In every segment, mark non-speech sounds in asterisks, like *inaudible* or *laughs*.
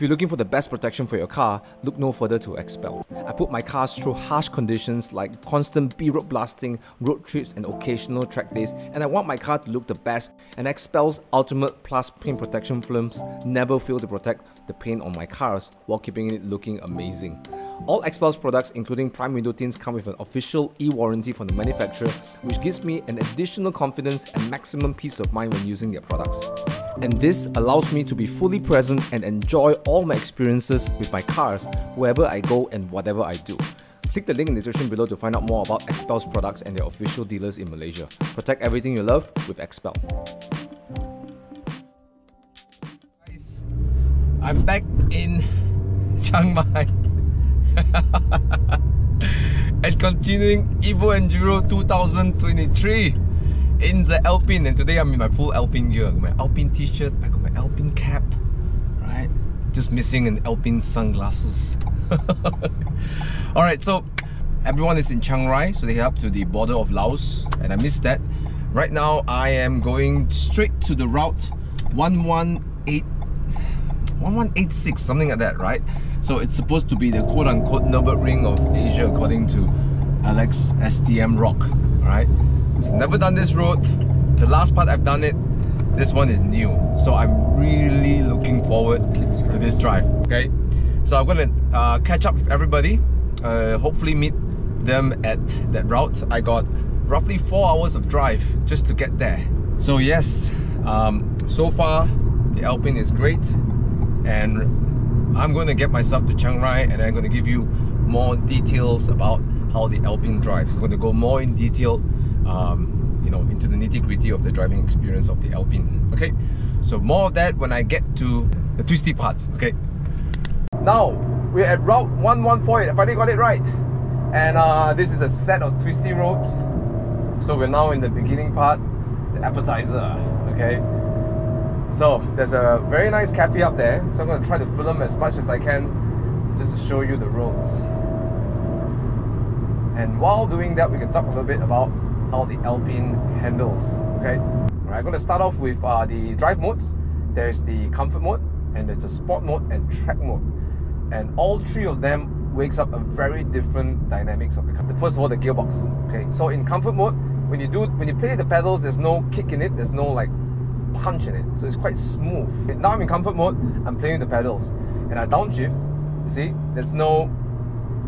If you're looking for the best protection for your car, look no further to XPEL. I put my cars through harsh conditions like constant B-road blasting, road trips and occasional track days and I want my car to look the best and XPEL's Ultimate Plus paint protection films never fail to protect the paint on my cars while keeping it looking amazing. All XPEL's products including prime window tints come with an official e-warranty from the manufacturer which gives me an additional confidence and maximum peace of mind when using their products. And this allows me to be fully present and enjoy all my experiences with my cars wherever I go and whatever I do. Click the link in the description below to find out more about XPEL's products and their official dealers in Malaysia. Protect everything you love with XPEL. I'm back in *laughs* Chiang Mai. *laughs* and continuing Evo Enduro 2023 in the Alpine and today I'm in my full Alpine gear. I got my Alpine t-shirt, I got my Alpine cap, right? Just missing an Alpine sunglasses. *laughs* Alright, so everyone is in Chiang Rai, so they head up to the border of Laos and I missed that. Right now I am going straight to the route 118 1186, something like that, right? So it's supposed to be the quote-unquote Nürburgring Ring of Asia according to Alex STMRock, alright? never done this road. The last part I've done it, this one is new. So I'm really looking forward to this drive, okay? So I'm gonna uh, catch up with everybody, uh, hopefully meet them at that route. I got roughly four hours of drive just to get there. So yes, um, so far the Alpine is great and I'm going to get myself to Chiang Rai and I'm going to give you more details about how the Alpine drives. I'm going to go more in detail um, you know, into the nitty gritty of the driving experience of the Alpine. Okay, so more of that when I get to the twisty parts. Okay. Now we're at Route 1148. I finally got it right, and uh, this is a set of twisty roads. So we're now in the beginning part, the appetizer. Okay. So there's a very nice cafe up there. So I'm to try to film as much as I can just to show you the roads. And while doing that, we can talk a little bit about how the Alpine handles. Okay, right, I'm going to start off with uh, the drive modes. There's the comfort mode, and there's the sport mode and track mode. And all three of them wakes up a very different dynamics of the car. First of all, the gearbox. Okay, so in comfort mode, when you do when you play the pedals, there's no kick in it. There's no like punch in it, so it's quite smooth. Now I'm in comfort mode. I'm playing with the pedals, and I downshift. You see, there's no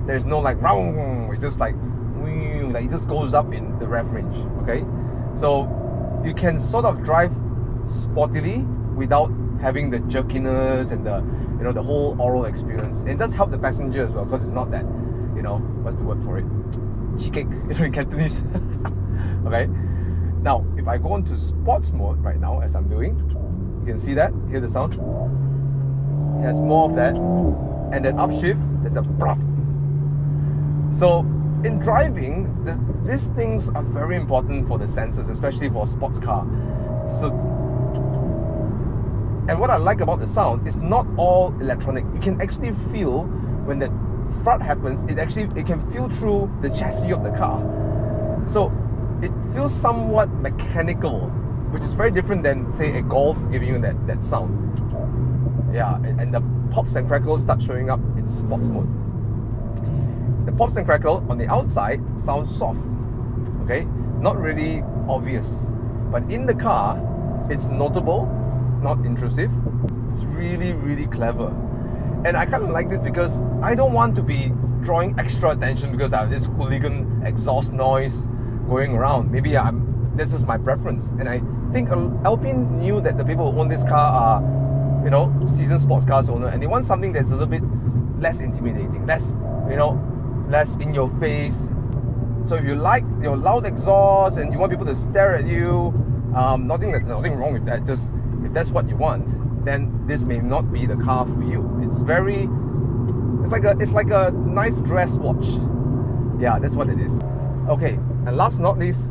there's no like. It's just like like it just goes up in the rev range. Okay, so you can sort of drive sportily without having the jerkiness and the you know the whole oral experience. And it does help the passenger as well because it's not that you know what's the word for it, cheesecake *laughs* you know in Cantonese. *laughs* okay, now if I go into sports mode right now as I'm doing, you can see that hear the sound. It has more of that, and then upshift. There's a brop. So in driving, this, these things are very important for the senses, especially for a sports car. So, and what I like about the sound is not all electronic. You can actually feel when that front happens. It actually it can feel through the chassis of the car. So it feels somewhat mechanical, which is very different than say a Golf giving you that that sound. Yeah, and, and the pops and crackles start showing up in sports mode. The pops and crackle on the outside sounds soft, okay? Not really obvious. But in the car, it's notable, not intrusive. It's really, really clever. And I kind of like this because I don't want to be drawing extra attention because I have this hooligan exhaust noise going around. Maybe I'm this is my preference. And I think Alpine knew that the people who own this car are, you know, seasoned sports cars owner and they want something that's a little bit less intimidating, less, you know, less in your face. So if you like your loud exhaust and you want people to stare at you, um, nothing there's nothing wrong with that. Just if that's what you want, then this may not be the car for you. It's very, it's like a it's like a nice dress watch. Yeah, that's what it is. Okay, and last but not least,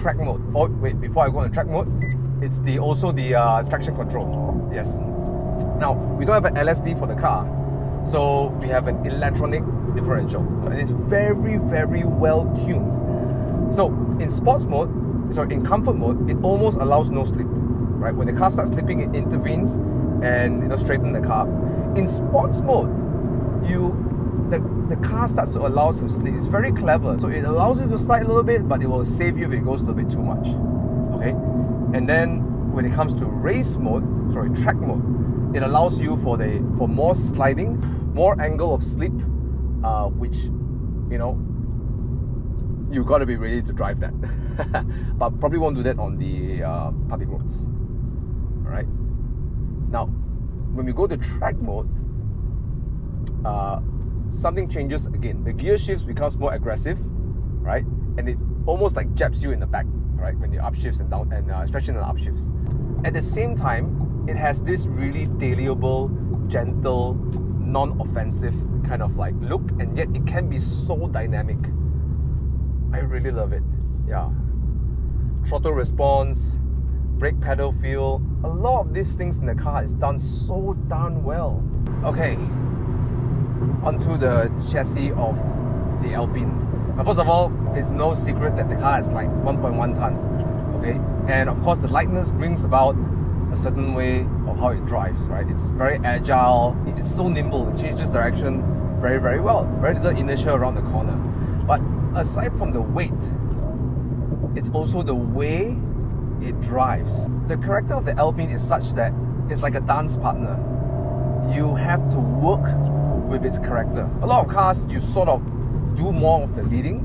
track mode. Oh wait, before I go on track mode, it's the also the uh, traction control. Yes. Now we don't have an LSD for the car, so we have an electronic differential and it's very very well tuned so in sports mode sorry in comfort mode it almost allows no slip right when the car starts slipping it intervenes and you know straighten the car. In sports mode, you the, car starts to allow some slip. It's very clever. So it allows you to slide a little bit, but it will save you if it goes a little bit too much. Okay? And then when it comes to race mode, sorry, track mode, it allows you for the for more sliding, more angle of slip, uh, which you know you got to be ready to drive that. *laughs* but probably won't do that on the uh, public roads. All right. Now, when we go to track mode, uh, something changes again. The gear shifts becomes more aggressive, right? And it almost like jabs you in the back, right? When you upshifts and down, and uh, especially in the upshifts. At the same time, it has this really tailoreable, gentle, non-offensive kind of like look, and yet it can be so dynamic. I really love it. Yeah. Throttle response, brake pedal feel, a lot of these things in the car is done so darn well. Okay, onto the chassis of the Alpine. Now, first of all, it's no secret that the car is like 1.1 ton. Okay, and of course the lightness brings about a certain way of how it drives. Right, it's very agile. It's so nimble. It changes direction very very well. Very little inertia around the corner. But aside from the weight, it's also the way it drives. The character of the Alpine is such that it's like a dance partner. You have to work with its character. A lot of cars, you sort of do more of the leading,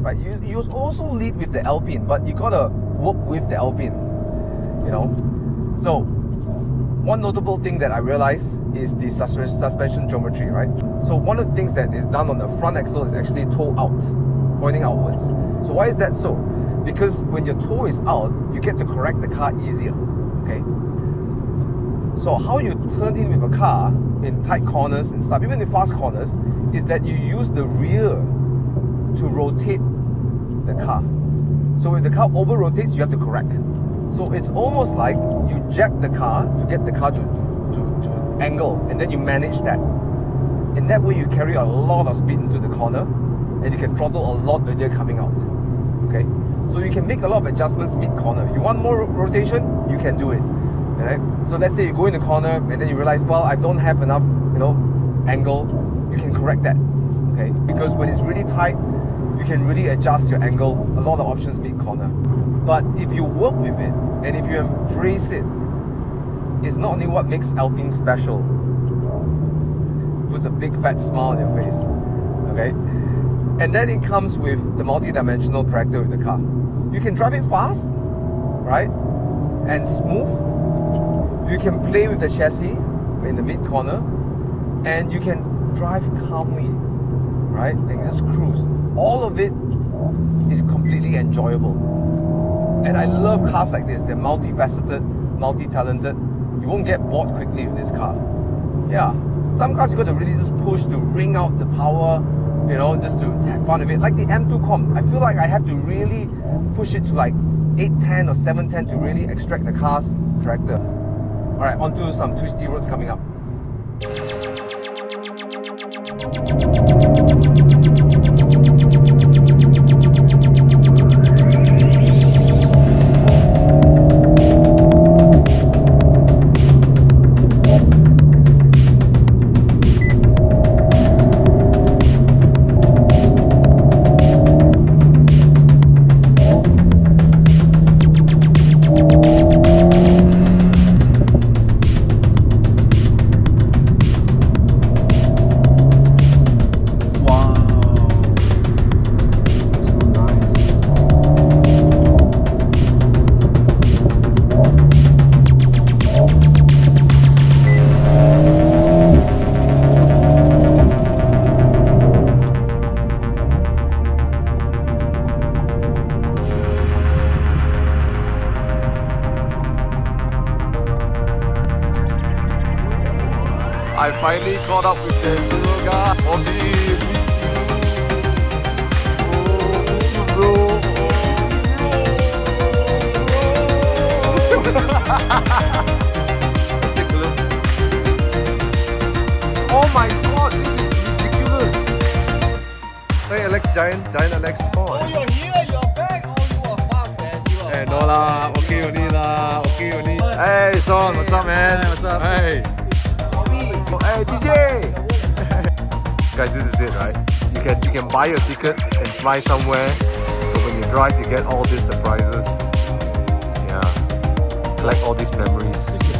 right? You, you also lead with the Alpine, but you gotta work with the Alpine, you know? So, one notable thing that I realized is the suspension geometry, right? So one of the things that is done on the front axle is actually toe out, pointing outwards. So why is that so? Because when your toe is out, you get to correct the car easier, okay? So how you turn in with a car in tight corners and stuff, even in fast corners, is that you use the rear to rotate the car. So if the car over rotates, you have to correct. So it's almost like you jack the car to get the car to, to, to angle and then you manage that. In that way, you carry a lot of speed into the corner and you can throttle a lot earlier coming out. Okay, so you can make a lot of adjustments mid corner. You want more rotation, you can do it. Right? So let's say you go in the corner and then you realize, well, I don't have enough, you know, angle. You can correct that, okay? Because when it's really tight, you can really adjust your angle. A lot of options mid corner. But if you work with it and if you embrace it, it's not only what makes Alpine special. It puts a big fat smile on your face, okay? And then it comes with the multi-dimensional character of the car. You can drive it fast, right? And smooth you can play with the chassis in the mid corner and you can drive calmly, right? And just cruise. All of it is completely enjoyable. And I love cars like this. They're multifaceted, multi-talented. You won't get bored quickly with this car. Yeah. Some cars you got to really just push to wring out the power, you know, just to have fun with it. Like the M2 Comp, I feel like I have to really push it to like 810 or 710 to really extract the car's character. All right, onto some twisty roads coming up. Giant, Giant Alex. Oh, you're here, you're back. Oh, you are fast, man. You are And no lah. Okay only lah. Uh, okay only. Hey Sean, what's up man? Hey, what's up? Hey. Oh, hey DJ. *laughs* Guys, this is it, right? You can you can buy your ticket and fly somewhere, but when you drive, you get all these surprises. Yeah, collect all these memories.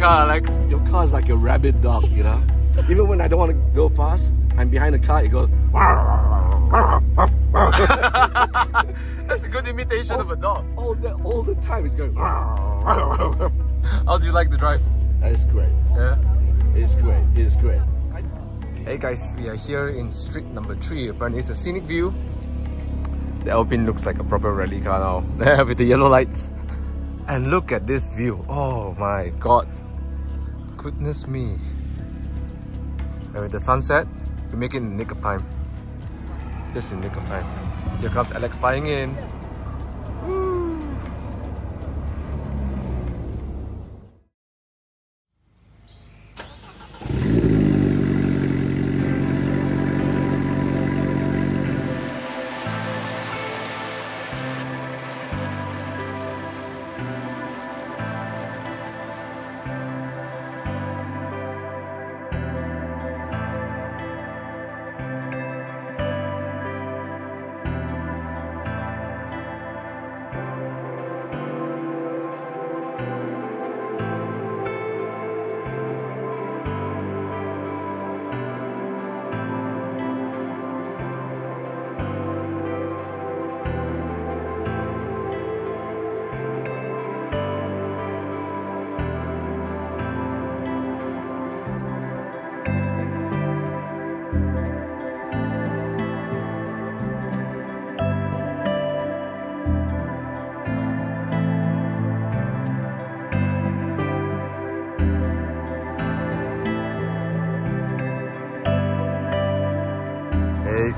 Car, Alex? Your car is like a rabid dog, you know? Even when I don't want to go fast, I'm behind the car, it goes. *laughs* That's a good imitation all, of a dog. All the, all the time it's going. *laughs* How do you like the drive? It's great. Yeah. It's great. It's great. Hey guys, we are here in street number 3. Apparently it's a scenic view. The Alpine looks like a proper rally car now *laughs* with the yellow lights. And look at this view. Oh my god. Goodness me. And with the sunset, we make it in the nick of time. Just in the nick of time. Here comes Alex flying in.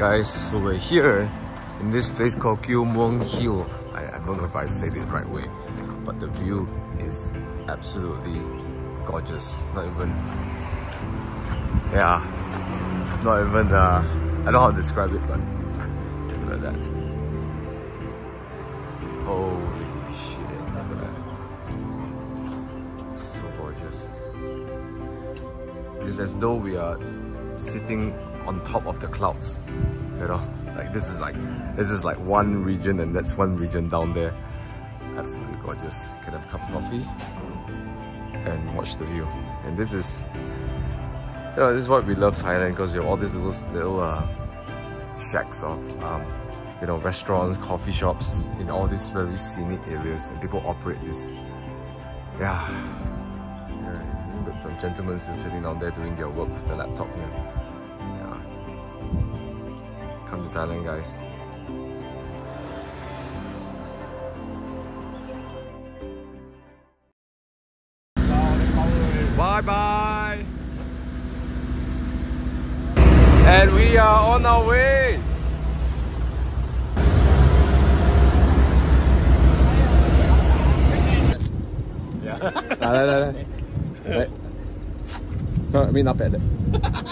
Guys, so we're here in this place called Muang Hill. I, I don't know if I said it right way, but the view is absolutely gorgeous. Not even, yeah, not even, uh, I don't know how to describe it, but look at that. Holy shit, look at that. So gorgeous. It's as though we are sitting on top of the clouds. You know, like this is like this is like one region and that's one region down there. Absolutely gorgeous. Can have a cup of coffee and watch the view. And this is you know, this is what we love Thailand because you have all these little little uh, shacks of um, you know restaurants, coffee shops in all these very scenic areas and people operate this. Yeah. yeah. Some gentlemen just sitting down there doing their work with the laptop. Yeah Come to Thailand, guys. Bye bye. And we are on our way. Yeah. *laughs* 嚟嚟嚟嚟，嚟，I mean not bad. *laughs* *laughs*